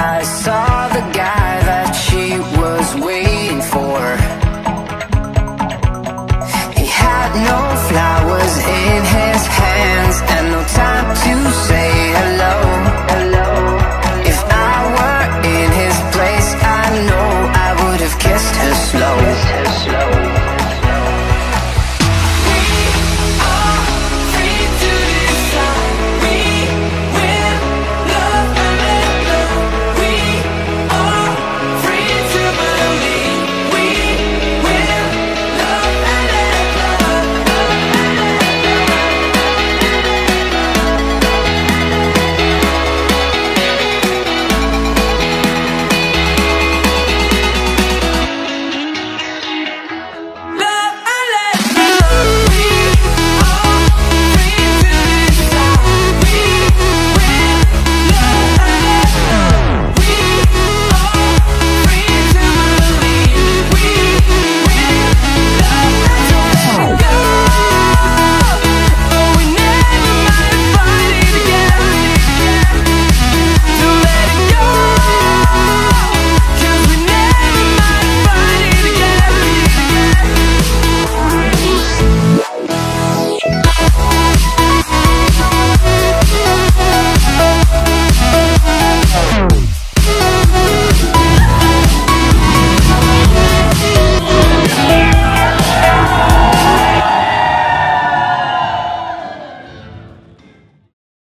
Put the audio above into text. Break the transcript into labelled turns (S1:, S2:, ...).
S1: I saw the guy